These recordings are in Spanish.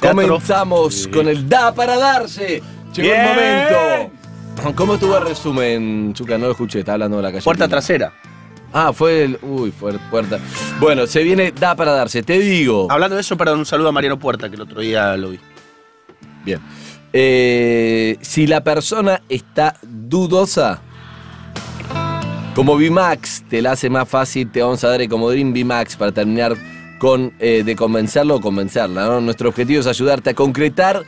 Teatro. Comenzamos con el Da para darse. Llegó Bien. el momento. ¿Cómo estuvo el resumen, Chuca? No lo escuché, está hablando de la calle. Puerta trasera. Ah, fue el. Uy, fue puerta. Bueno, se viene Da para darse. Te digo. Hablando de eso, perdón, un saludo a Mariano Puerta, que el otro día lo vi. Bien. Eh, si la persona está dudosa, como VMAX te la hace más fácil, te vamos a dar el comodín VMAX para terminar con, eh, de convencerlo o convencerla. ¿no? Nuestro objetivo es ayudarte a concretar,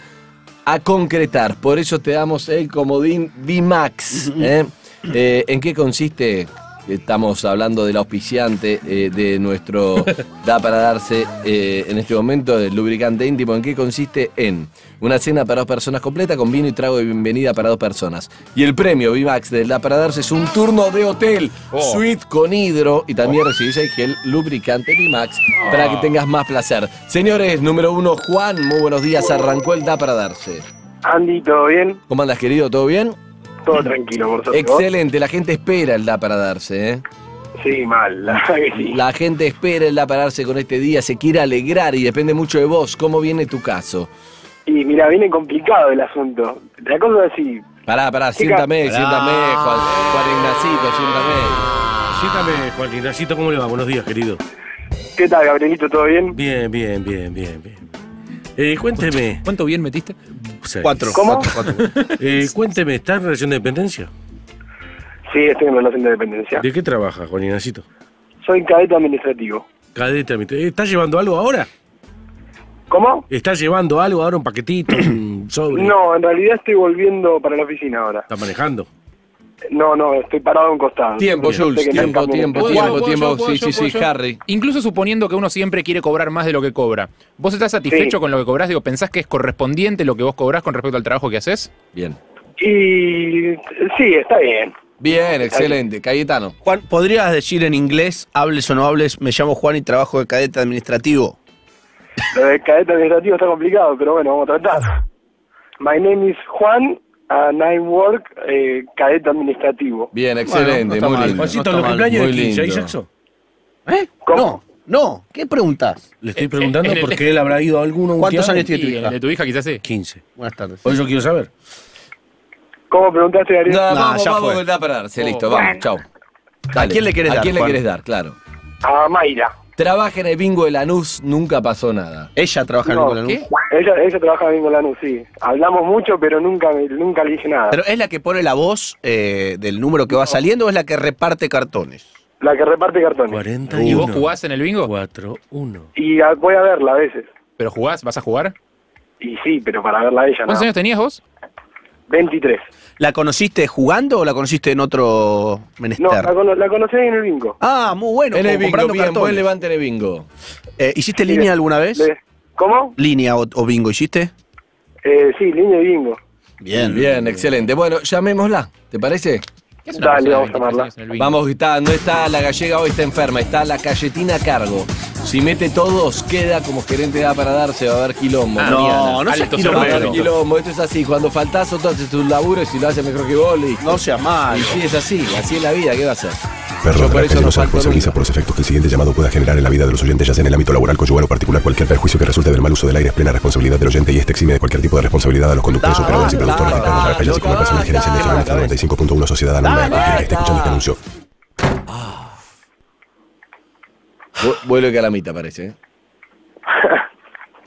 a concretar. Por eso te damos el comodín VMAX. ¿eh? Eh, ¿En qué consiste? Estamos hablando del auspiciante eh, de nuestro Da para darse eh, en este momento, del lubricante íntimo. ¿En qué consiste? En una cena para dos personas completa con vino y trago de bienvenida para dos personas. Y el premio VMAX del Da para darse es un turno de hotel, suite con hidro y también recibís el gel lubricante VMAX para que tengas más placer. Señores, número uno, Juan, muy buenos días. Arrancó el Da para darse. Andy, ¿todo bien? ¿Cómo andas, querido? ¿Todo bien? Todo tranquilo, por suerte. Excelente, la gente espera el Da para darse, ¿eh? Sí, mal, la verdad que sí. La gente espera el Da para darse con este día, se quiere alegrar y depende mucho de vos. ¿Cómo viene tu caso? Y mira, viene complicado el asunto. La cosa es así. Pará, pará, Chica. siéntame, Pará. siéntame, Juan, Juan Ignacito, siéntame. Siéntame, Juan Ignacito, ¿cómo le va? Buenos días, querido. ¿Qué tal, Gabrielito? ¿Todo bien? Bien, bien, bien, bien, bien. Eh, cuénteme. ¿Cuánto bien metiste? Seis. Cuatro. ¿Cómo? Cuatro, cuatro. Eh, cuénteme, ¿está en relación de dependencia? Sí, estoy en relación de dependencia. ¿De qué trabaja, Juan Ignacito? Soy cadete administrativo. Cadete, admit- eh, ¿está llevando algo ahora? ¿Cómo? ¿Está llevando algo ahora, un paquetito, un sobre? No, en realidad estoy volviendo para la oficina ahora. ¿Está manejando? No, no, estoy parado a un costado. Tiempo, Jules, tiempo, tiempo, mucho. ¿Puedo tiempo, tiempo. Sí, yo, sí, sí, yo? Harry. Incluso suponiendo que uno siempre quiere cobrar más de lo que cobra. ¿Vos estás satisfecho Sí. con lo que cobrás? Digo, ¿pensás que es correspondiente lo que vos cobrás con respecto al trabajo que haces? Bien. Y sí, está bien. Bien, excelente. Cayetano. Juan, ¿podrías decir en inglés, hables o no hables, me llamo Juan y trabajo de cadete administrativo? Lo del cadete administrativo está complicado, pero bueno, vamos a tratar. My name is Juan and I work eh, cadete administrativo. Bien, excelente, no está muy mal. lindo. Juancito, está ¿los cumpleaños de muy 15 hay sexo? ¿Eh? ¿Cómo? No, no. ¿Qué preguntas? Le estoy preguntando el- el- porque él habrá ido a alguno un ¿Cuántos años tiene tu hija? de tu hija quizás sí. 15. Buenas tardes. Por eso quiero saber. ¿Cómo preguntaste, Gabriel? No, No, vamos, ya vamos fue. para darse. Listo, vamos, bueno. chau. ¿A quién le querés ¿A dar, quién le querés dar? Claro. A Mayra. Trabaja en el bingo de Lanús, nunca pasó nada. Ella trabaja No, en el ¿qué? Lanús. Ella, ella trabaja bien con Lanús, sí. Hablamos mucho, pero nunca, nunca le dije nada. Pero es la que pone la voz eh, del número que va saliendo o es la que reparte cartones. La que reparte cartones. 41. ¿Y vos jugás en el bingo? 4, 1. Y a- voy a verla a veces. ¿Pero jugás? ¿Vas a jugar? Y sí, pero para verla a ella, ¿Cuántos no. años tenías vos? 23. ¿La conociste jugando o la conociste en otro menester? No, la, cono- la conocí en el bingo. Ah, muy bueno. en el bingo, comprando bien, cartones. buen levante en el bingo. Eh, ¿Hiciste línea alguna vez? ¿Cómo? ¿Línea o, o bingo hiciste? Eh, sí, línea de bingo. Bien. Bien, excelente. Bueno, llamémosla, ¿te parece? ¿Qué es una Dale, vamos a 23 llamarla. años en el bingo? Vamos, está, no está la gallega hoy, está enferma, está la Cayetina a cargo. Si mete todos, queda como gerente da para darse, va a haber quilombo. Ah, No, no seas Alto Va a haber sombrero. quilombo, esto es así, cuando faltás otro haces tu laburo y si lo hace mejor que vos, listo. No seas mal. Y sí, es así, así es la vida, ¿qué va a hacer? Perro de la calle no se responsabiliza por los efectos que el siguiente llamado pueda generar en la vida de los oyentes, ya sea en el ámbito laboral, conyugal o particular. Cualquier perjuicio que resulte del mal uso del aire es plena responsabilidad del oyente y este exime de cualquier tipo de responsabilidad a los conductores, Da, operadores y productores da, de perros de la calle, así como el personal gerencial de la 95.1 Sociedad Anónima. Cualquiera que esté escuchando este anuncio. Vu- Vuelo que a la mitad parece, ¿eh?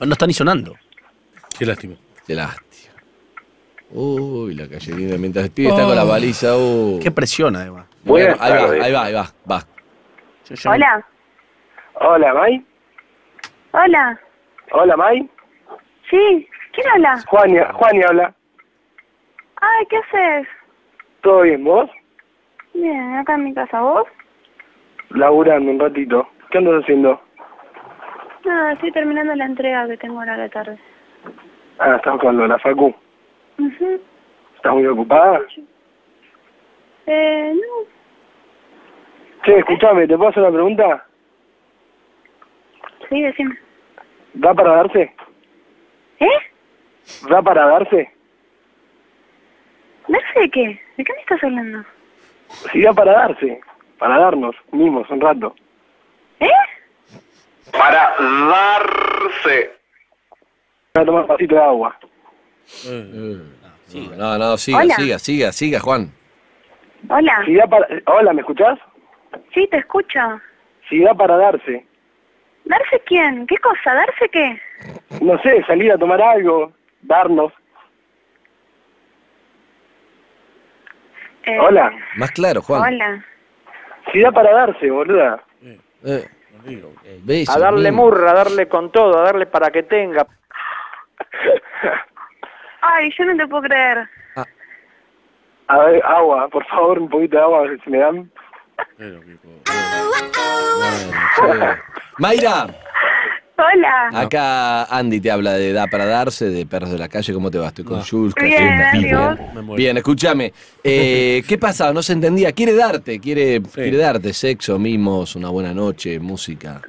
No está ni sonando. Qué lástima. Qué lástima. Uy, la Cayetina, mientras el pibe está con la baliza, uh. Qué presión, además. Buenas ahí va, ahí va, ahí va, va. Yo Hola, Hola, May. hola. Hola, May. Sí, ¿quién habla? Juani, Juani habla. Ay, ¿qué haces? ¿Todo bien, vos? Bien, acá en mi casa, ¿vos? Laburando un ratito. ¿Qué andas haciendo? Nada, estoy terminando la entrega que tengo ahora a la tarde. Ah, estás jugando a la facu. Ujú. ¿Estás muy ocupada? Eh, no. Che, escuchame, ¿te puedo hacer una pregunta? Sí, decime. ¿Da para darse? ¿Eh? ¿Da para darse? ¿Darse de qué? ¿De qué me estás hablando? Sí, da para darse. Para darnos, mimos, un rato. ¿Eh? Para darse. Voy a tomar un vasito de agua. No, no, siga, Hola. siga, siga, siga, Juan. Hola. Si da para... Hola, ¿me escuchás? Sí, te escucho. Si da para darse. ¿Darse quién? ¿Qué cosa? ¿Darse qué? No sé, salir a tomar algo, darnos. Eh, Hola. Más claro, Juan. Hola. Si da para darse, boluda. Eh, A darle murra, a darle con todo, a darle para que tenga. Ay, yo no te puedo creer. A ver, agua, por favor, un poquito de agua, si me dan. Pero qué. Bueno. Mayra, Hola. acá Andy te habla de Da para darse, de Perros de la Calle. ¿Cómo te va? Estoy con Jules. Bien, bien. Bien, escúchame. Eh, ¿Qué pasa? No se entendía. Quiere darte, quiere, Sí. quiere darte sexo, mimos, una buena noche, música.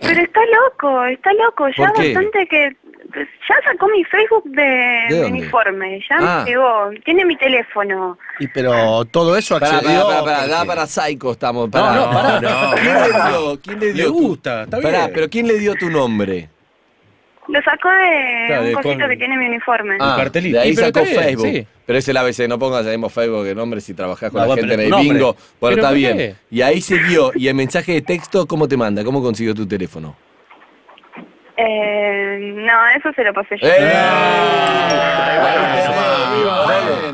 Pero está loco, está loco. Ya ¿Por qué? bastante que... pues, Ya sacó mi Facebook de, ¿De de uniforme. Ya Ah. me llegó. Tiene mi teléfono. Y pero todo eso Pará, accedió. pará, pará, pará, da porque- para Psycho estamos. Pará. No, no, pará. ¿Quién le dio? ¿Quién le dio? tu- gusta, está Pará, bien. pero ¿quién le dio tu nombre? Lo sacó de Claro, un de cosito con- que tiene mi uniforme. Ah, cartelito. De ahí pero sacó Facebook. sí. Pero es el ABC, no pongas ahí Facebook de nombre si trabajás con No, la bueno, gente en el nombre. bingo. Bueno, ¿Pero está bien. Y ahí siguió. ¿Y el mensaje de texto cómo te manda? ¿Cómo consiguió tu teléfono? Eh, no, eso se lo pasé yo. ¡Eh!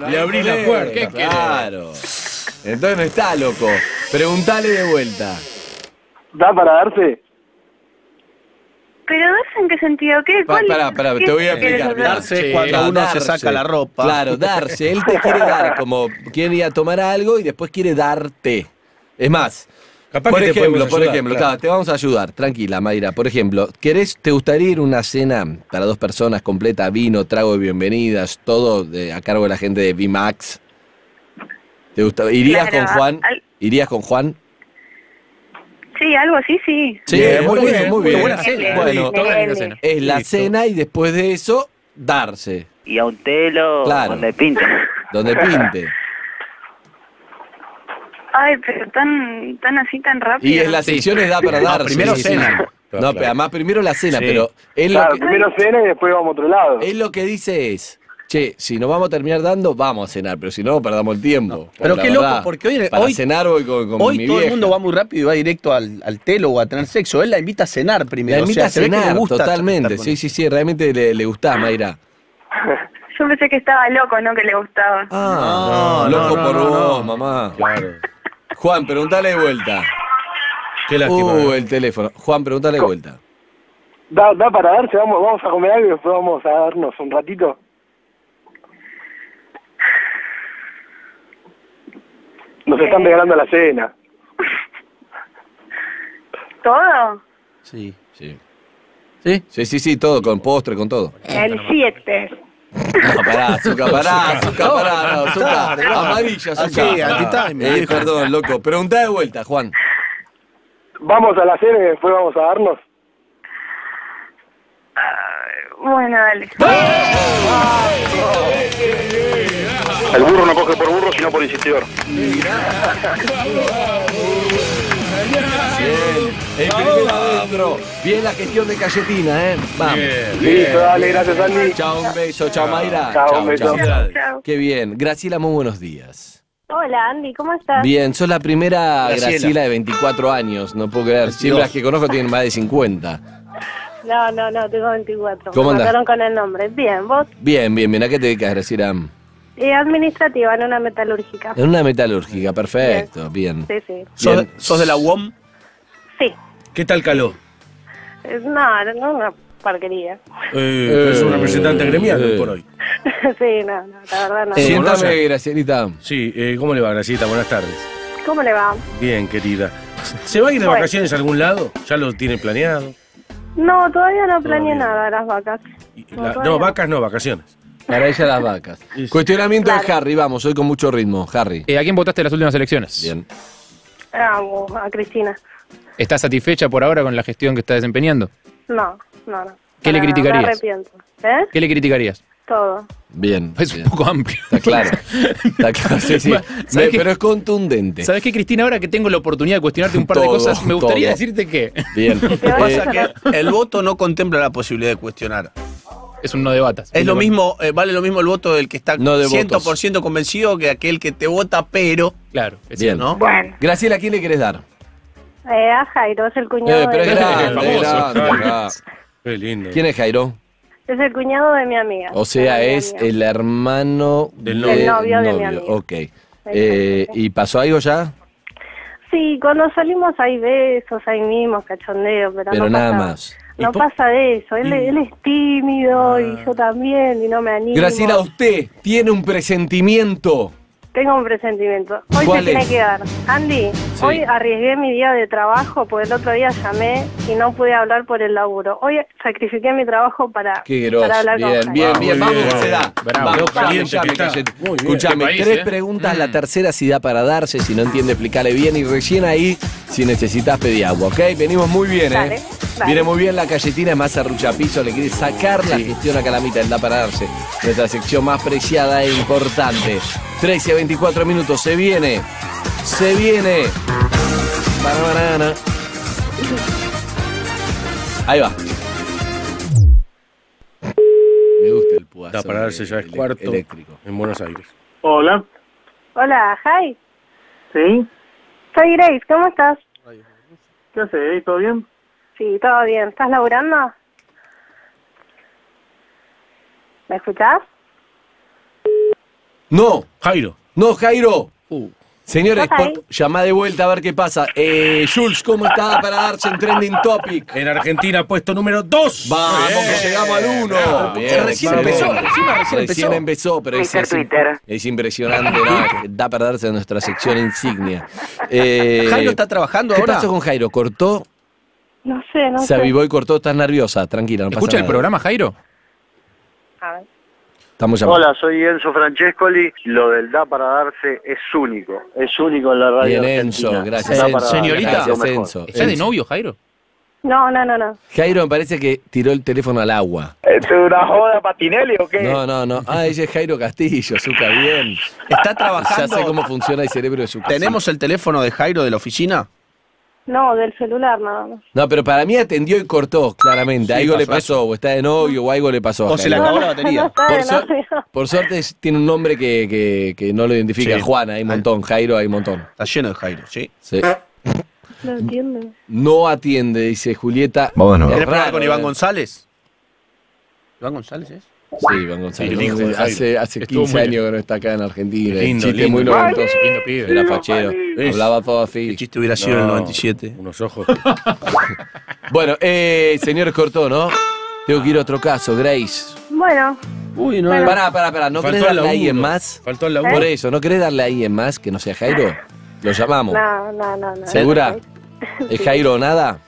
Le abrí la puerta. ¿Qué? Claro. Entonces no está loco. Preguntale de vuelta. ¿Da para darse? ¿Pero darse en qué sentido? ¿Qué? Pa- ¿Cuál- pará, pará, qué te voy a explicar. Darse es Sí. cuando Claro, uno darse. se saca la ropa. Claro, darse. Él te quiere dar, como quiere ir a tomar algo y después quiere darte. Es más, Capaz por que te ejemplo, podemos por ayudar, ejemplo, claro. te vamos a ayudar, tranquila, Mayra. Por ejemplo, ¿querés, te gustaría ir a una cena para dos personas completa, vino, trago de bienvenidas, todo de- a cargo de la gente de VMAX? ¿Te gusta, ¿Irías Claro, con Juan? al- ¿Irías con Juan? Sí, algo así, sí. Sí, Bien, muy bien, bien, muy bien. buena cena. Bueno, Toda la linda cena. es la Listo. cena y después de eso, darse, Y a un telo Claro. donde pinta. donde pinte. Ay, pero tan, tan así, tan rápido. Y en las Sí. secciones da para No, darse. primero sí, sí. cenan. No, Claro. pero además primero la cena, Sí. pero él lo, Claro, que, primero cena y después vamos a otro lado. él lo que dice es, che, si nos vamos a terminar dando, vamos a cenar, pero si no, perdamos el tiempo. Pero La qué loco, porque hoy- Para hoy- cenar voy con, con Hoy mi todo el mundo va muy rápido y va directo al, al telo o a tener sexo. Él la invita a cenar La primero. invita o sea, a se le cenar, gusta totalmente. Sí, sí, sí, realmente le, le gustás, Mayra. Yo pensé que estaba loco, no que le gustaba. Ah, No, loco no, por no, vos, no. mamá. Claro. Juan, preguntale de vuelta. Qué lástima. Uh, el teléfono. Juan, preguntale de vuelta. ¿Da, da para darse? Vamos, vamos a comer algo y después vamos a darnos un ratito. Nos están regalando la cena. ¿Todo? Sí. Sí. ¿Sí? Sí, sí, sí, todo, con postre, con todo. El 7. No, pará, azúcar, pará, azúcar, pará, no, azúcar. Amarilla, azúcar. Eh, perdón, loco. Preguntá de vuelta, Juan. Vamos a la cena y después vamos a darnos. Bueno, dale. El burro no coge por burro, sino por insistidor. El primero adentro. Bien la gestión de Cayetina, ¿eh? Vamos. Bien. Listo, dale, gracias Andy. Chao, un beso. Chao, Mayra. Chao, un beso. Chao, chao. Qué bien. Graciela, muy buenos días. Hola, Andy, ¿cómo estás? Bien, sos la primera Graciela. Graciela de 24 años, no puedo creer. Siempre las que conozco tienen más de 50. No, no, no, tengo 24. ¿Cómo Me andás? mataron con el nombre. Bien, vos. Bien, bien, bien. ¿A qué te dedicas, Graciela? Eh, administrativa, en una metalúrgica. En una metalúrgica, perfecto, bien. Sí, sí. ¿Sos, Bien. sos de la UOM? Sí. ¿Qué tal caló? Es- No, no, una porquería. Eh, pero es un representante gremial hoy por hoy. sí, no, no, la verdad no. Eh, Siéntame? Gracielita. Sí, eh, ¿cómo le va, Gracita? Buenas tardes. ¿Cómo le va? Bien, querida. ¿Se va a ir de Bueno. vacaciones a algún lado? ¿Ya lo tiene planeado? No, todavía no planeé Todavía. nada, las vacas. No, la- vacas no, vacaciones. Para ella las vacas. Sí. Cuestionamiento de. Harry, vamos, hoy con mucho ritmo. Harry. Eh, ¿A quién votaste en las últimas elecciones? Bien. Amo a Cristina. ¿Estás satisfecha por ahora con la gestión que está desempeñando? No, no, no. ¿Qué le criticarías? Me arrepiento. ¿Eh? ¿Qué le criticarías? Todo. Bien. Es bien. un poco amplio. Está claro. Está claro, sí, sí. Pero es contundente. ¿Sabes qué, Cristina? Ahora que tengo la oportunidad de cuestionarte un par de cosas, me gustaría todo. decirte que... Bien. Eh, Pasa que el voto no contempla la posibilidad de cuestionar. Es un no de batas. Es lo mismo, eh, vale lo mismo el voto del que está No de 100% convencido que aquel que te vota, pero. Claro, es Bien. ¿no? Bueno, Graciela, ¿a quién le querés dar? Eh, a Jairo, es el cuñado Eh, pero es de grande, famoso. grande, grande. Qué lindo. ¿Quién es Jairo? Es el cuñado de mi amiga. O sea, De es amiga. el hermano Del Del novio de mi amiga. Ok. Eh, ¿Y pasó algo ya? Sí, cuando salimos hay besos, hay mimos, cachondeo, pero, Pero no nada pasa, más. No ¿Y po- pasa de eso. Él, él es tímido y yo también y no me animo. Graciela, usted tiene un presentimiento. Tengo un presentimiento. Hoy ¿Cuál se tiene es? que dar. Andy, Sí. hoy arriesgué mi día de trabajo porque el otro día llamé y no pude hablar por el laburo. Hoy sacrifiqué mi trabajo para, para hablar con Bien, Jairo. bien, bien. Vamos, bien. se da. Bravo. Vamos, caliente bien. Escuchame, país, tres ¿eh? preguntas. Mm. La tercera si da para darse. Si no entiende, explícale bien. Y rellena ahí si necesitas pedir agua, ¿ok? Venimos muy bien, ¿eh? Viene muy bien la galletina, es más arruchapizo. Le quiere sacar la gestión a Calamita. El da para darse. Nuestra sección más preciada e importante. 13 a 24 minutos. Se viene. Se viene. Banana. Ahí va. Me gusta el puazo. Da para darse ya es cuarto Eléctrico. en Buenos Aires. Hola. Hola, Jai. ¿Sí? Soy Grace, ¿cómo estás? ¿Qué haces? ¿Todo bien? Sí, todo bien. ¿Estás laburando? ¿Me escuchás? No, Jairo. no, Jairo. Uh, Señores, llamá de vuelta a ver qué pasa. Eh, Jules, ¿cómo está para darse en trending topic? en Argentina, puesto número 2. Vamos, que llegamos al uno. Bien, recién excelente. empezó, recién empezó. empezó, pero es, es, es impresionante. ¿no? Da para darse a nuestra sección insignia. Eh, Jairo está trabajando ¿Qué ahora. pasó con Jairo? ¿Cortó? No sé, no Se sé. avivó y cortó. Estás nerviosa. Tranquila, no pasa ¿Escucha el nada. programa, Jairo? A ver. Estamos llamando. Hola, soy Enzo Francescoli. Lo del da para darse es único. Es único en la radio. Bien, Enzo. argentina. Gracias, Enzo. Señorita. Gracias. Enzo. ¿Está de novio, Jairo? No, no, no, no. Jairo me parece que tiró el teléfono al agua. ¿Es una joda patinelli o qué? No, no, no. Ah, ese es Jairo Castillo, Zuka, bien. Está Ya trabajando. sé cómo funciona el cerebro de Zuka. ¿Tenemos el teléfono de Jairo de la oficina? No, del celular nada más. No, pero para mí atendió y cortó, claramente. Sí, algo le pasó o está de novio, o algo le pasó. a O se le acabó la No batería. Por, por suerte es- tiene un nombre que, que- que no lo identifica. Sí. Juana, hay un montón. Jairo, hay un montón. Está lleno de Jairo, ¿sí? Sí. No entiendo. No atiende, dice Julieta. Vamos ¿Querés probar con Iván eh. González? ¿Iván González es? Sí, Iván González. Hijo de hace hace Estuvo 15 muy años que no está acá en Argentina. Lindo, el chiste lindo. muy noventoso. Lindo pibe. Era fachero. Hablaba todo así. El chiste hubiera sido en el 97. Unos ojos. Bueno, eh, señor Cortó, ¿no? Tengo que ir a otro caso, Grace. Bueno, Uy, no. Bueno. Pará, pará, pará. ¿No querés Faltó darle a alguien laburo. más? Faltó el ¿Eh? Por laburo. eso, ¿no querés darle a alguien más que no sea Jairo? Lo llamamos. no, no, no. no. ¿Segura? ¿Es Jairo o nada?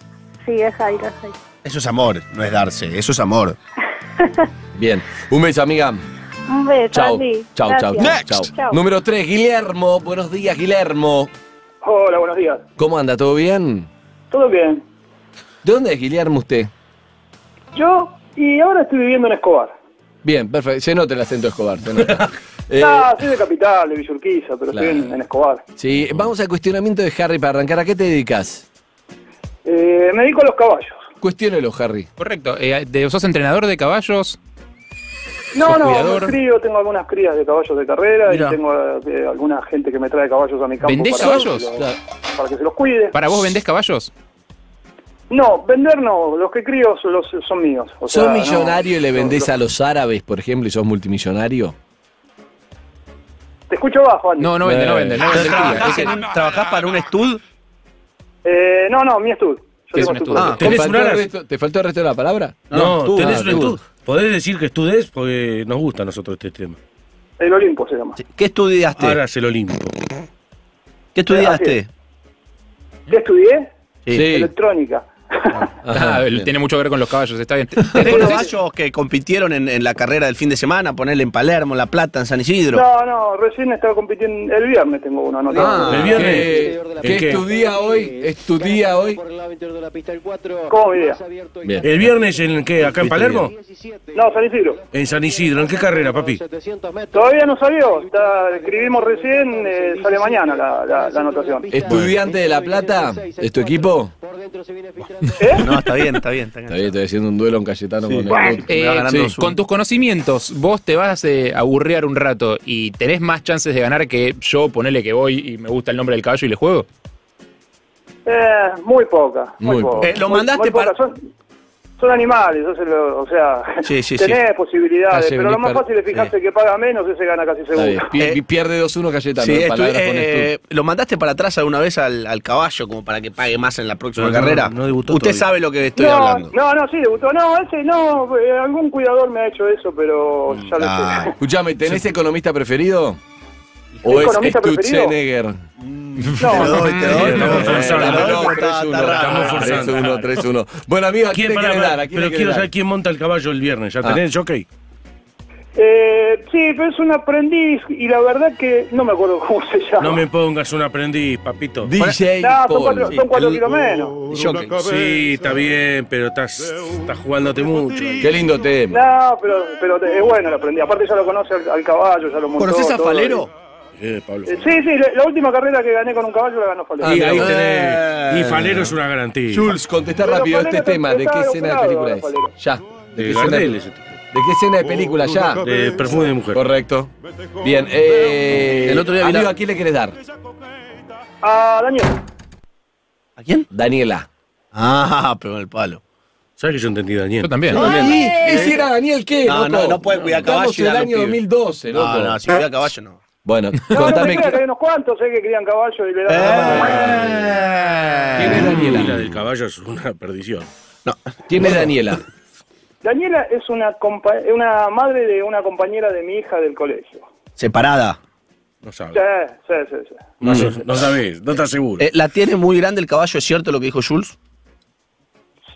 Sí, es Jairo, es Jairo. Eso es amor, no es darse, eso es amor. Bien. Un beso, amiga. Un beso, Chau. Andy. Chau, chau, chau, chau. Chau. Número 3, Guillermo. Buenos días, Guillermo. Hola, buenos días. ¿Cómo anda? ¿Todo bien? ¿Todo bien? ¿De dónde es Guillermo usted? Yo, y ahora estoy viviendo en Escobar. Bien, perfecto. Se nota el acento de Escobar. se nota. Eh, Ah, soy de Capital, de Villurquiza, pero Claro. estoy en, en Escobar. sí, vamos al cuestionamiento de Harry para arrancar. ¿A qué te dedicas? Eh, me dedico a los caballos. Cuestiónelo, Harry. Correcto. Eh, ¿Sos entrenador de caballos? No, ¿Sos no, cuidador? crío, tengo algunas crías de caballos de carrera Mira. y tengo eh, alguna gente que me trae caballos a mi campo. ¿Vendés para, caballos? Que se Claro. los- para que se los cuide. ¿Para vos vendés caballos? No, vender no, los que crío son, los, son míos. O sea, ¿Sos no, millonario y le vendés no. a los árabes, por ejemplo, y sos multimillonario? Te escucho bajo, Andy. No, no vende, no vende. No vende el cría. ¿Trabajás, para un estud? Eh, no, no, mi estudio. Yo ¿Qué es tengo un estudio. estudio? Ah, ¿Te ¿Tenés faltó, un el aras? resto, ¿Te faltó el resto de la palabra? No, tú, tenés ah, un tú. Podés decir que estudies porque nos gusta a nosotros este tema. El Olimpo se llama. ¿Qué estudiaste? Ahora es el Olimpo. ¿Qué estudiaste? ¿Qué estudié? Sí. Electrónica. Ajá, Ah, tiene mucho que ver con los caballos, está bien. ¿Tenés caballos que compitieron en, en la carrera del fin de semana? Ponerle en Palermo, en La Plata, en San Isidro. No, no, recién estaba compitiendo. El viernes tengo una nota. Ah, el viernes. ¿Qué, ¿En qué? estudia hoy? ¿Estudia hoy? ¿Cómo mi idea? Bien. ¿El viernes en qué? ¿Acá en Palermo? No, San Isidro. En San Isidro. ¿En qué carrera, papi? Todavía no salió. Está, escribimos recién, eh, sale mañana la, la, la anotación. ¿Estudiante de La Plata? ¿Es tu equipo? No, está bien, está bien. Está Está bien. estoy haciendo un duelo en Cayetano con el sí. uno. Con tus conocimientos, vos te vas eh, a aburrear un rato y tenés más chances de ganar que yo, ponele que voy y me gusta el nombre del caballo y le juego. Eh, muy poca. Muy, Muy poca. poca. Eh, lo Muy- mandaste muy poca. para- Son, son animales, lo- o sea, Sí, sí, tenés sí. posibilidades, Calle pero lo más fácil es fijarse que paga menos, ese gana casi seguro. Eh, pierde 2-1 Cayetano. Sí, estu- pones eh, ¿Lo mandaste para atrás alguna vez al, al caballo como para que pague más en la próxima No, no, carrera? no debutó Usted todavía. sabe lo que estoy no, hablando. no, no, sí, debutó. No, ese no, eh, algún cuidador me ha hecho eso, pero ya lo Ah. sé. tú. Escuchame, ¿tenés economista preferido? ¿O es. Stutzenegger? No, Te doy, te doy, Estamos forzando, Te doy, no, porque está- 3-1, está raro. estamos forzando. 3-1, 3-1. Bueno, amigo, ¿a quién ¿Quién, para, dar? ¿A quién pero quiero saber quién monta el caballo el viernes. ¿Ya Ah. tenés jockey? Eh, sí, pero es un aprendiz y la verdad que no me acuerdo cómo se llama. No me pongas un aprendiz, papito. DJ No, son Paul. cuatro, son cuatro el- kilos menos. Jockey. Sí, está bien, pero estás, estás jugándote mucho. Qué lindo tema. No, pero, pero es bueno el aprendiz. Aparte ya lo conoce al, al caballo, ya lo montó. ¿Conoces a todo. Falero? Eh, Pablo. Eh, sí, sí, la, la última carrera que gané con un caballo la ganó Falero. Y ahí Eh. tenés. Y Falero es una garantía. Jules, contestá Pero rápido Falero este tema. ¿De qué escena de película es? Falero. Ya. ¿De De qué escena de, ese tipo. ¿De qué escena de película ya? De perfume de mujer. Correcto. Bien. Eh, El otro día vi amigo, la- ¿a quién le querés dar? A Daniel. ¿A quién? Daniela. Ah, pegó en el palo. ¿Sabes que yo entendí, Daniel? Yo también. Ay, ¿Ese era Daniel qué? No, loco? no, no puede cuidar Estamos caballo en el año pibe. 2012, loco. No, no, si cuida caballo no. Bueno, No, no contame. que hay ¿quién, unos cuantos, sé que crían caballos y le dan... Eh. quién es la Daniela? del caballo es una perdición. ¿Quién es Daniela? Daniela es una, compa- una madre de una compañera de mi hija del colegio. Separada. No sabes. sí, sí. sí. No, sos- no sabes, no estás seguro. Eh, ¿La tiene muy grande el caballo? ¿Es cierto lo que dijo Jules?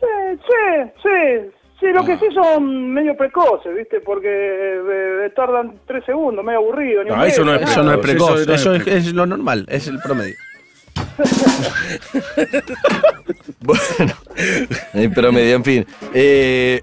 Sí, sí, sí. Sí, lo que sí son medio precoces, ¿viste? Porque eh, tardan tres segundos, medio aburrido. Ni No, un eso no es. Eso no es Eso precoz, eso es, precoz. es lo normal, es el promedio. Bueno, el promedio, en fin. Eh,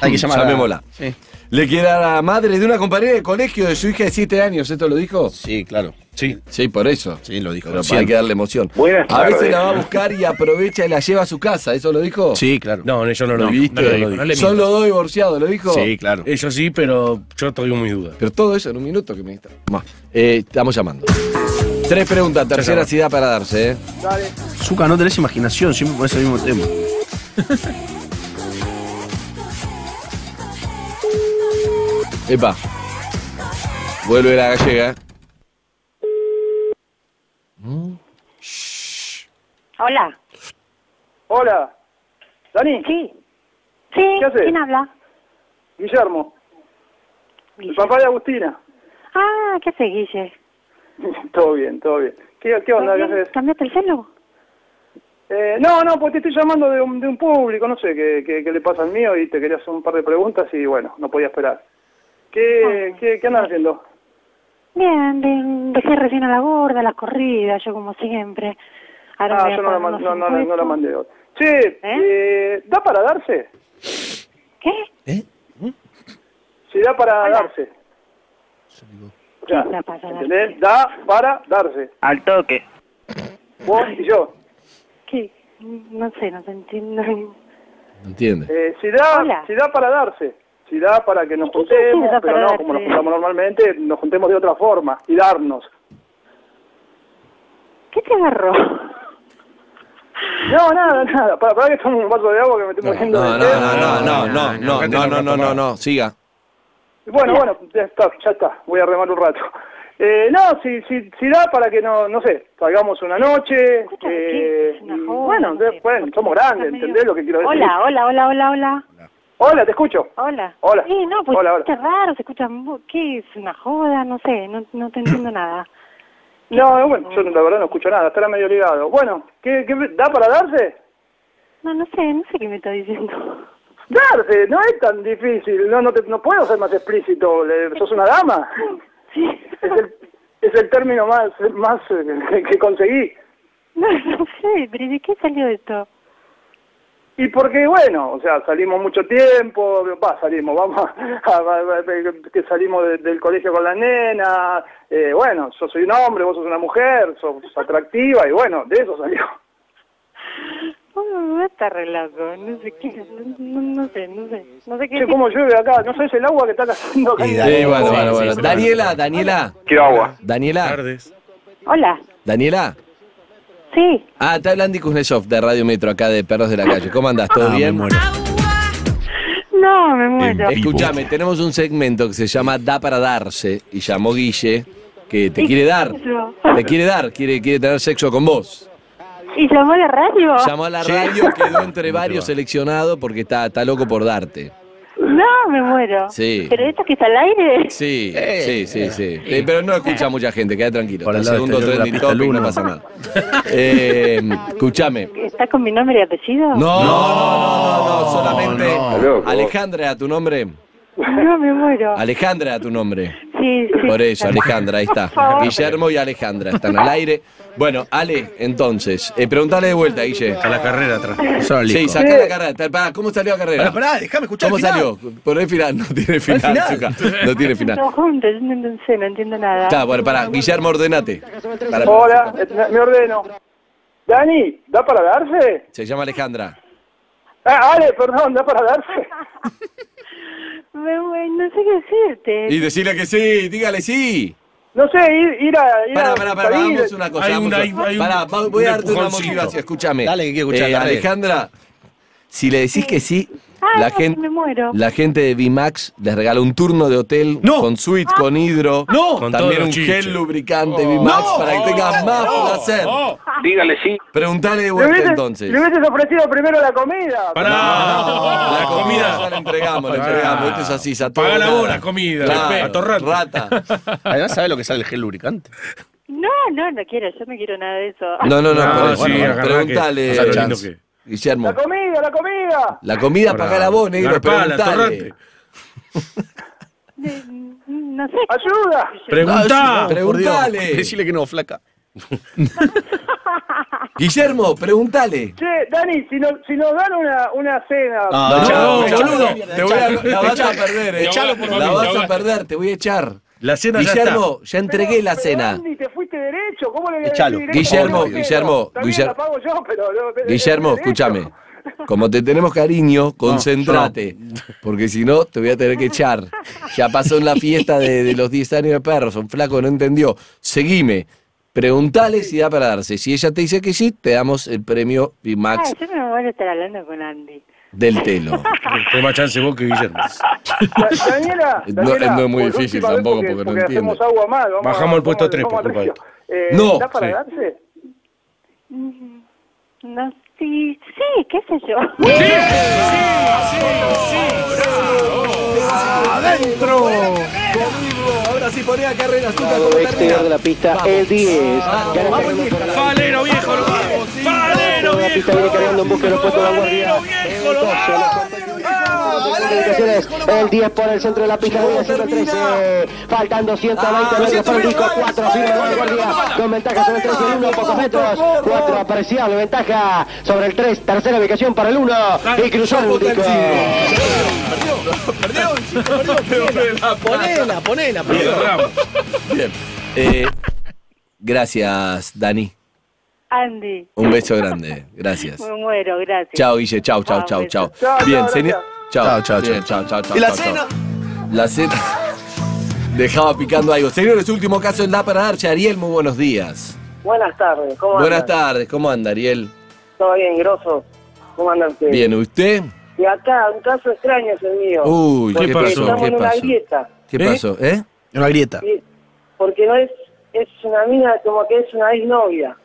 Hay que llamar a- Llamémosla. Sí. Le queda a la madre de una compañera de colegio de su hija de 7 años, ¿esto lo dijo? Sí, claro. Sí. Sí, por eso. Sí, lo dijo. Pero hay que darle emoción. Buenas a veces la va a buscar y aprovecha y la lleva a su casa, ¿eso lo dijo? Sí, claro. No, yo no lo ¿Lo digo. viste? No lo no Son los dos divorciados, ¿lo dijo? Sí, claro. Eso sí, pero yo tengo muy duda. Pero todo eso en un minuto que me está. Más. Eh, estamos llamando. Tres preguntas, tercera ciudad para darse, ¿eh? Dale. Zuka, no tenés imaginación, siempre pones el mismo tema. Epa. Vuelve la gallega. Hola. Hola. Dani, Sí. Sí, ¿Qué haces? ¿quién habla? Guillermo, el papá de Agustina. Ah, ¿qué haces, Guille? todo bien, todo bien. ¿Qué, qué onda? ¿Qué haces? ¿Cambiaste el celo? Eh, no, no, pues te estoy llamando de un, de un público, no sé qué, qué, qué le pasa al mío y te quería hacer un par de preguntas y bueno, no podía esperar. ¿Qué, qué, qué andas haciendo? Bien, de- dejé recién a la gorda, las corridas, yo como siempre. Ahora Ah, yo no la, man- no, no, no, la mandé hoy. Che, eh, ¿da para darse? ¿Qué? Si da para Hola. darse. O sea, ¿Qué da para darse? ¿entendés? Da para darse. Al toque. Vos y yo. ¿Qué? No sé, no se entiende. ¿No entiendes? Eh, si, da, Hola. si da para darse. Si da para que nos ¿Qué quiere juntemos, pero no como nos juntamos normalmente, nos juntemos de otra forma y darnos. ¿Qué te agarró? No, nada, nada. Para, para que tome un vaso de agua que me estoy muriendo No, no, no, no, no, no, no, no, no, no, no, no, siga. Bueno, bueno, ya está, ya está. Voy a remar un rato. Eh, no, si, si, si da para que no, no sé, salgamos una noche. Eh, bueno, bueno, somos grandes, ¿entendés lo que quiero decir? Hola, hola, hola, hola, hola. Hola, te escucho. Hola. Hola. Sí, no, pues Hola, hola. qué raro, se escucha... ¿Qué es? ¿Una joda? No sé, no, no te entiendo nada. No, bueno, yo la verdad no escucho nada, estará medio ligado. Bueno, ¿qué, qué, ¿da para darse? No, no sé, no sé qué me está diciendo. Darse, no es tan difícil, no, no, te, no puedo ser más explícito, sos una dama. Sí. Es el, es el término más, más eh, que conseguí. No, no sé, pero ¿de qué salió esto? Y porque, bueno, o sea, salimos mucho tiempo, va, salimos, vamos, a, a- a- que salimos de- del colegio con la nena, eh, bueno, yo soy un hombre, vos sos una mujer, sos atractiva, y bueno, de eso salió. Oh, está re loco, no sé qué, no, no- no sé, no sé, no sé qué. Che, cómo llueve acá, no sé, es el agua que está cayendo acá. Sí, bueno, bueno, bueno. Daniela, Daniela, Quiero agua. Daniela, Tardes. Hola, Daniela. Sí, Ah, te habla Andy Kuznetsov de Radio Metro, acá de Perros de la Calle. ¿Cómo andás? ¿Todo Ah, me bien? muero. no, me muero. Escúchame, tenemos un segmento que se llama Da para darse y llamó Guille, que te quiere dar. Eso. Te quiere dar, quiere, quiere tener sexo con vos. ¿Y llamó a la radio? Llamó a la radio, quedó entre varios seleccionados porque está, está loco por darte. No, me muero. Sí. ¿Pero esto que está al aire? Sí, Eh, sí, sí, sí. Eh, pero no escucha mucha gente, queda tranquilo. Por el segundo trending topic, no pasa nada. Eh, escúchame. ¿Está con mi nombre y apellido? No, no, no, no, no, solamente. no. Alejandra, tu nombre. No, me muero. Alejandra, tu nombre. Sí, sí. Por eso, Alejandra, ahí está. Guillermo y Alejandra están al aire. Bueno, Ale, entonces, eh, preguntale de vuelta, Guille. A la carrera atrás. Sí, sacá la carrera. Pará, ¿Cómo salió la carrera? Pará, pará, déjame escuchar ¿Cómo el final. salió? Por el final, no tiene final, No tiene final. No, juntos, no, no sé, no entiendo nada. Está, bueno, pará, Guillermo, ordenate. Pará. Hola, me- me ordeno. Dani, ¿da para darse? Se llama Alejandra. Ah, Ale, perdón, ¿da para darse? No sé qué decirte. Y decirle que sí, dígale sí. No sé, ir, ir a... Ir Pará, pará, pará, hagamos una cosa. Hay una- una- hay- hay un- pará, va- voy a un darte una motivación, escúchame. Dale, que quiero escuchar, Eh. Alejandra, si le decís que sí, Ay, la no, gente, me muero. la gente de VMAX les regala un turno de hotel No. con suite, con hidro, No. Con también un los chiches. gel lubricante VMAX No. para que tengas más placer. Dígale sí. Preguntale de Le vuelta hubieses, entonces. le hubieses ofrecido primero la comida. Pará. La comida ya la entregamos, la entregamos. Esto es así, Saturno. Paga la bola, comida. Claro. Rata. Además, ¿sabes lo que sale el gel lubricante? No, no, no quiero, yo no quiero nada de eso. No, no, no, No, por eso. sí, bueno, agarrá que- Guillermo. La comida, la comida. La comida Pará. paga la vos, negro, Garpala, preguntale. De- no sé. Ayuda. Preguntá. No. Preguntale. Decirle que no, flaca. Guillermo, preguntale. Che, Dani, si, no, si nos dan una, una cena... Ah, No, echalo, boludo, te voy a, echalo. la vas a perder, eh. Echalo por La vas a perder, te voy a echar. La cena ya Guillermo, ya entregué la Pero, cena. Andy, te fuiste derecho. ¿Cómo le voy a Echalo. decir? Guillermo? Guillermo, Guillermo. la pago yo, pero... no, pero- Guillermo, escúchame. Como te tenemos cariño, concéntrate. Porque si no, te voy a tener que echar. Ya pasó en la fiesta de, de los 10 años de perros. Un flaco no entendió. Seguime. Preguntale si da para darse. Si ella te dice que sí, te damos el premio Ay, Max yo me muero estar hablando con Andy. Del telo. Tenés más chance vos que Guillermo. Daniela, No, Daniela, no es muy difícil tampoco, porque no entiende. agua mal. Vamos Bajamos a- el puesto vamos- tres, vamos por. Eh, No, ¿Da para sí. darse? No, sí, sí, qué sé yo. ¡Adentro! Ahora sí ponía carrera exterior de la pista, el 10. Falero viejo, lo vamos. Falero La pista viene cargando en busca de los puestos de vanguardia. El 12, las comunicaciones, el 10 por el centro de la pista, haciendo el 13. Faltando 120 metros para el disco, 4 firme de vanguardia. Con ventaja sobre el 3 y el 1, pocos metros. 4 apreciable ventaja sobre el 3. Tercera ubicación para el 1. Y cruzó el disco. Ponela, ponela, perdió. Bien. Eh, gracias, Dani. Andy, Un beso grande. Gracias. me muero, gracias. Chao, Guille. Chao, chao, chao, chao. Bien, señor. Chao, Chao, chao, chao. chao, chao, chao. ¿Y la cena? La cena. Dejaba picando algo. Señores, último caso en Da para darse. Ariel, muy buenos días. Buenas tardes, ¿cómo Buenas tardes. ¿Cómo anda, Ariel? ¿Todo bien, grosso? ¿Cómo andan ustedes? Bien, ¿usted? Y acá, un caso extraño es el mío. Uy, ¿qué pasó? estamos ¿Qué en una pasó? grieta. ¿Qué ¿Eh? pasó? ¿Eh? Una grieta. Sí, Porque no es, es una mina como que es una exnovia.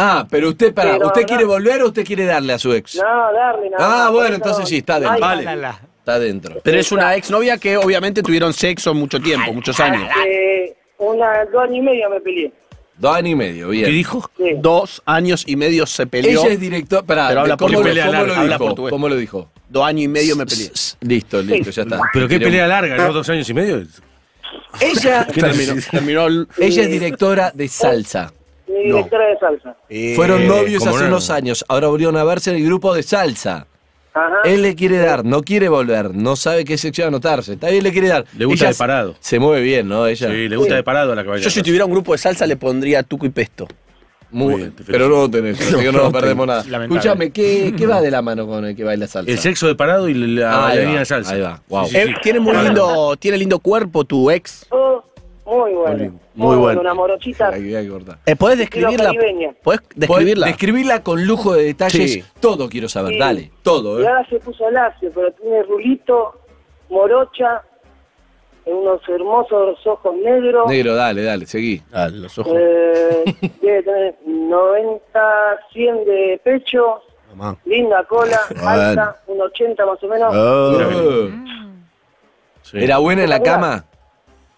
Ah, pero usted, para, Pero ¿usted no- quiere volver o usted quiere darle a su ex? No, darle nada. Ah, bueno, entonces sí, está no dentro. Vale. Está dentro. Pero es una exnovia que obviamente tuvieron sexo mucho tiempo, muchos años. Eh, una, dos años y medio me peleé. Dos años y medio, bien. ¿Qué dijo? Sí. Dos años y medio se peleó. Ella es director. Pará, Pero habla ¿cómo, lo, cómo lo Habla dijo? ¿Cómo lo dijo? Dos años y medio me peleé. Listo, listo, ya está. Pero qué pelea larga, ¿no? Dos años y medio. Ella, Terminó, terminó el- ella es directora de salsa. Mi directora de salsa. Eh, Fueron novios ¿cómo hace no? unos años. Ahora volvieron a verse en el grupo de salsa. Ajá. Él le quiere dar, no quiere volver, no sabe qué sección anotarse. Está bien, le quiere dar. Le gusta Ella de parado. Se mueve bien, ¿no? Ella. Sí, le gusta de parado a la caballera. Yo si tuviera un grupo de salsa le pondría tuco y pesto. Muy, bien, te pero no lo tenés, así que no, No, perdemos nada. Escúchame, ¿qué, ¿qué va de la mano con el que baila salsa? El sexo de parado y la Ah, bailarina de salsa. ahí va, wow. Sí, sí, Eh, sí. tiene muy lindo, tiene lindo cuerpo tu ex. Oh, muy bueno. Muy bueno. Una morochita. Hay. Eh, ¿Podés describirla? ¿Podés describirla? Describirla con lujo de detalles. Sí. Todo quiero saber. Sí. Dale, todo, Y ¿eh? ahora se puso lacio, pero tiene rulito, morocha, unos hermosos ojos negros. Negro, dale, dale, seguí. Ah, los ojos. Eh, debe tener 90, 100 de pecho, Mamá. linda cola, alta, un 80 más o menos. Eh. Sí. ¿Era buena en la cama?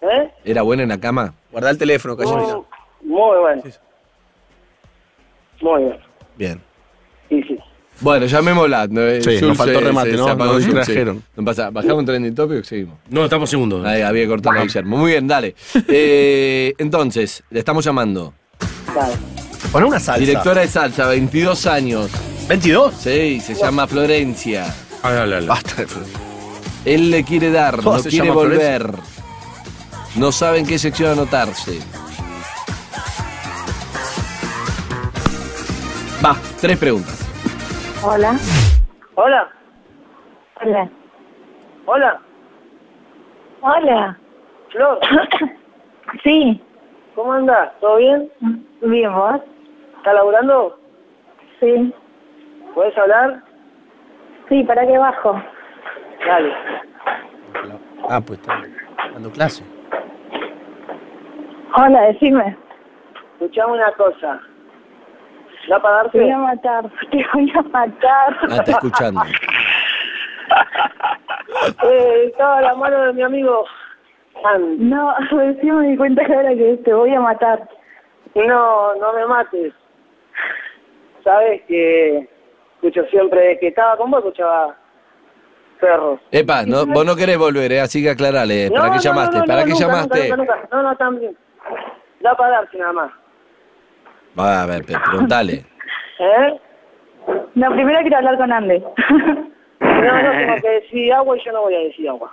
¿Eh? ¿Era buena en la cama? Guarda el teléfono, Callerita. Mm, Muy bueno. Muy bueno. Bien. Sí, sí. Bueno, llamémosla. No, eh, Sí, Jules nos faltó se- remate, se- ¿no? se apagó Nos distrajeron. No pasa, bajamos un trending topic y seguimos. No, estamos segundos. Ahí había cortado a Guillermo. Muy bien, dale. Eh, entonces, le estamos llamando. Dale. Poné una salsa. Directora de salsa, 22 años. ¿22? Sí, se llama Florencia. Ah, dale, dale. Basta de fr- Él le quiere dar, no quiere volver. No sabe en qué sección anotarse. Va, tres preguntas. Hola. Hola, Hola. hola, Hola. Flor, Sí. ¿cómo andás? ¿Todo bien? Bien, ¿vos? ¿Estás laburando? Sí. ¿Puedes hablar? Sí, ¿para qué bajo? Dale. Ah, pues está dando clase. Hola, decime. Escuchame una cosa. ¿Da para darte? Te voy a matar. Te voy a matar. Ah, está escuchando. Eh, estaba la mano de mi amigo Andy. No, recién me di cuenta que ahora que te voy a matar. No, no me mates. Sabes que escucho siempre que estaba con vos, escuchaba perros. Epa, no, vos no querés volver, ¿eh? así que aclarale. No, ¿Para qué no, llamaste? no, no, ¿Para no, qué nunca, llamaste? nunca, nunca, nunca. No, no, también. Da para darse nada más. Va, a ver, preguntale. ¿Eh? No, primero quiero hablar con Andes. No, no, tengo que decir agua y yo no voy a decir agua.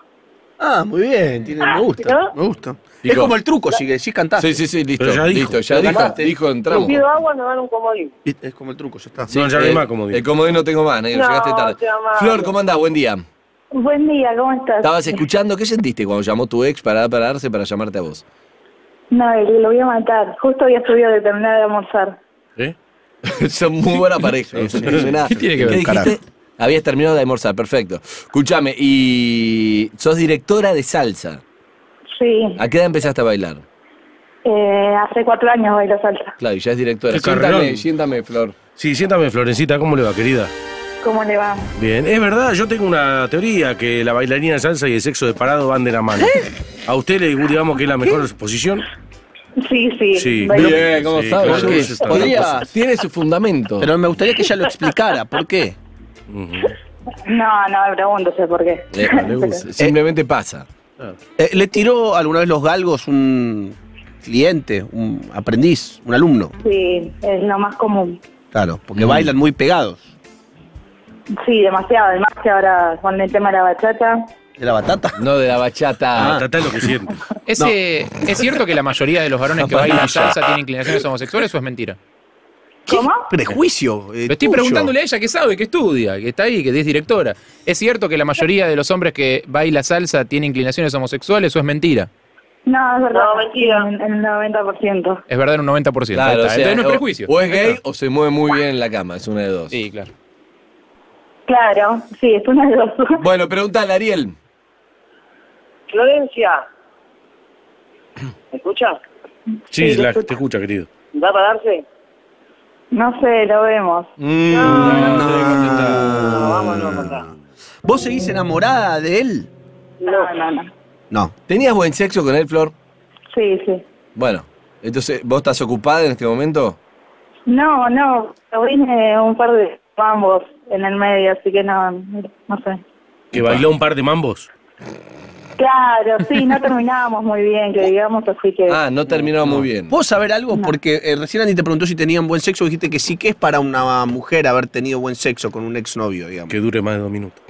Ah, muy bien. Tiene, me gusta. ¿No? Me gusta. Es como el truco, si decís cantaste. Sí, sí, sí, listo. Pero ya dijo. listo, ya dijo, cantaste. dijo, Si entramos. pido agua me dan un comodín. Es como el truco, ya está. Sí, No, ya no hay eh, más, como digo. El comodín no tengo más, negro, No, llegaste tarde. Flor, ¿cómo andás? Buen día. Buen día, ¿cómo estás? ¿Estabas escuchando? ¿Qué sentiste cuando llamó tu ex para pararse para llamarte a vos? No, el- lo voy a matar. Justo había subido de terminar de almorzar. ¿Eh? Son muy buena pareja. nada. ¿Qué tiene que ver, dijiste? carajo? Habías terminado de almorzar, perfecto. Escúchame, y sos directora de salsa. Sí. ¿A qué edad empezaste a bailar? Eh, hace cuatro años bailo salsa. Claro, y ya es directora. Qué Siéntame, carrerón. siéntame, Flor. Sí, siéntame, Florencita, ¿cómo le va, querida? ¿Cómo le va? Bien, es verdad, yo tengo una teoría que la bailarina de salsa y el sexo de parado van de la mano. ¿A usted le digamos que es la mejor posición? Sí, sí. Sí. bailo- Bien, ¿cómo Sí, sabes? claro, Porque eso está bien. Tiene su fundamento. Pero me gustaría que ella lo explicara. ¿Por qué? Ujú. No, no me pregunto por qué. Eh, le gusta. simplemente pasa. Eh, ¿Le tiró alguna vez los galgos un cliente, un aprendiz, un alumno? Sí, es lo más común. Claro, porque Mm. bailan muy pegados. Sí, demasiado. Además que ahora con el tema de la bachata. ¿De la batata? No de la bachata. Ah, Tratá lo que siente. ¿Es, eh, ¿Es cierto que la mayoría de los varones que bailan salsa tienen inclinaciones homosexuales o es mentira? ¿Cómo? Prejuicio. eh, estoy tuyo. preguntándole a ella que sabe, que estudia, que está ahí, que es directora. ¿Es cierto que la mayoría de los hombres que baila salsa tienen inclinaciones homosexuales o es mentira? No, es verdad. No, mentira. En, en el 90%. Es verdad en un 90%. Claro, o sea, Entonces no es o- prejuicio. O es gay o se mueve muy bien en la cama, es una de dos. Sí, claro. Claro, sí, es una de dos. Bueno, preguntale, Ariel. Florencia. ¿Me escucha? Sí, Sí, la- lo escucho. te escucha, querido. ¿Da para darse? No sé, lo vemos. Mm, No, vámonos para acá. ¿Vos seguís enamorada de él? No, no, no. No. ¿Tenías buen sexo con él, Flor? Sí, sí. Bueno, entonces, ¿vos estás ocupada en este momento? No, no. Vine un par de ambos en el medio, así que no, no sé. ¿Que bailó un par de mambos? Claro, sí, no terminábamos muy bien, que digamos, así que... Ah, no terminó muy bien. ¿Puedo saber algo? Porque eh, recién Andy te preguntó si tenían buen sexo. Dijiste que sí que es para una mujer haber tenido buen sexo con un exnovio, digamos. Que dure más de dos minutos.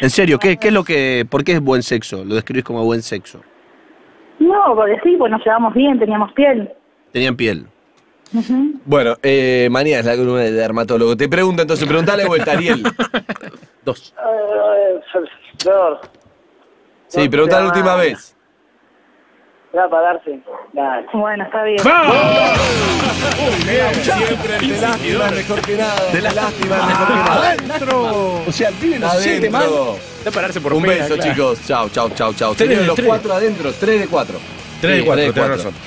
En serio, ¿qué, qué es lo que, ¿por qué es buen sexo? Lo describís como buen sexo. No, porque sí, pues nos llevamos bien, teníamos piel. Tenían piel. Bueno, eh, Manía es la columna de dermatólogo. Te pregunto entonces, preguntale vuelta, Ariel. Dos. Flor, Sí, preguntá la última vez. ¿va a pagarse? Dale. Bueno, está bien. Siempre el de lástima es mejor que nada. De lástima es mejor que nada. Adentro. O sea, el pibe no se siente mal. Adentro. De pararse por Un pena, beso, claro. chicos. Chao, chao, chao, chao. Tienen los tres. cuatro adentro, tres de cuatro. Tres de cuatro, tres de tenés cuatro. razón.